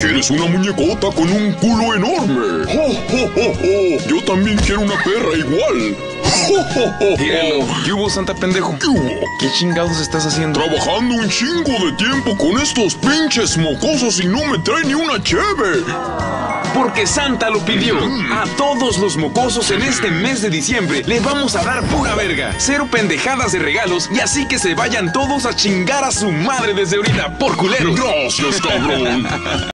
¿Quieres una muñecota con un culo enorme? ¡Jo! Yo también quiero una perra igual. ¿Qué hubo, Santa pendejo? ¿Qué hubo? ¿Qué chingados estás haciendo? Trabajando un chingo de tiempo con estos pinches mocosos y no me trae ni una cheve. Porque Santa lo pidió. Mm. A todos los mocosos en este mes de diciembre les vamos a dar pura verga. Cero pendejadas de regalos y así que se vayan todos a chingar a su madre desde ahorita por culeros. Gracias, cabrón.